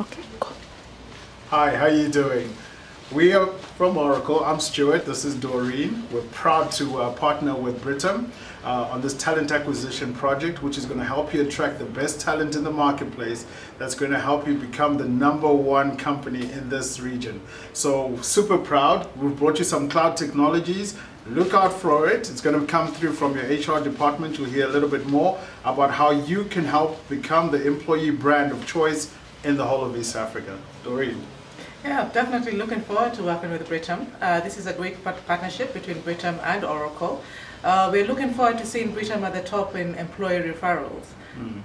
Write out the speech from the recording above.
Okay, go. Hi, how are you doing? We are from Oracle. I'm Stewart. This is Doreen. We're proud to uh, partner with Britam uh, on this talent acquisition project, which is going to help you attract the best talent in the marketplace. That's going to help you become the number one company in this region. So super proud. We've brought you some cloud technologies. Look out for it. It's going to come through from your HR department. You'll hear a little bit more about how you can help become the employee brand of choice in the whole of East Africa. Doreen. Yeah, definitely looking forward to working with Britam. Uh, this is a great partnership between Britam and Oracle. Uh, we're looking forward to seeing Britam at the top in employee referrals. Mm.